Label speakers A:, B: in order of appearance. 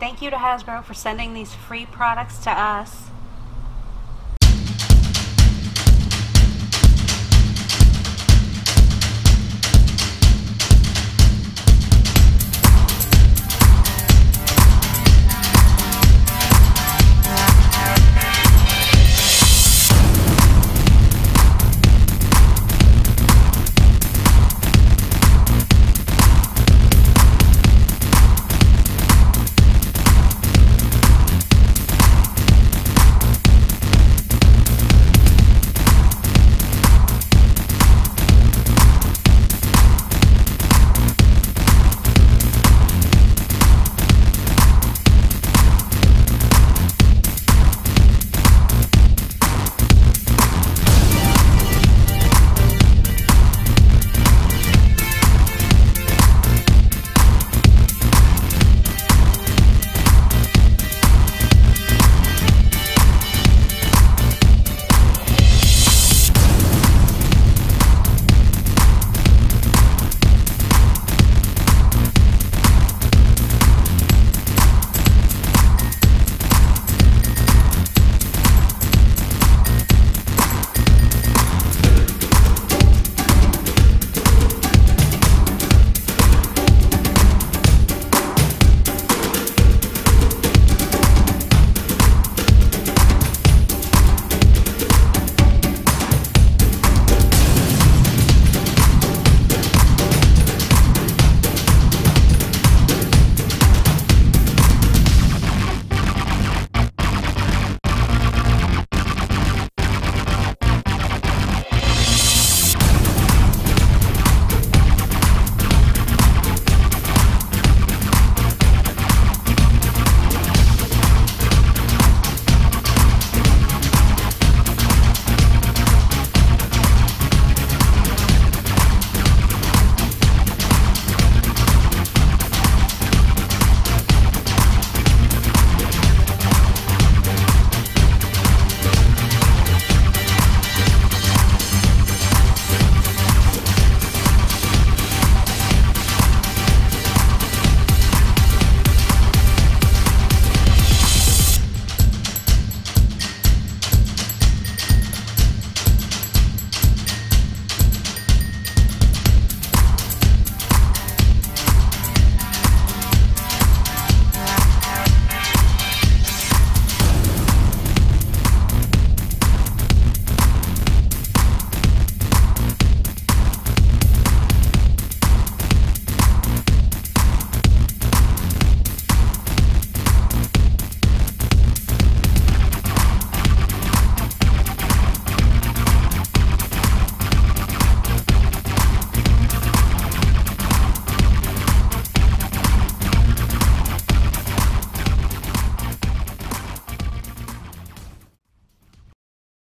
A: thank you to Hasbro for sending these free products to us.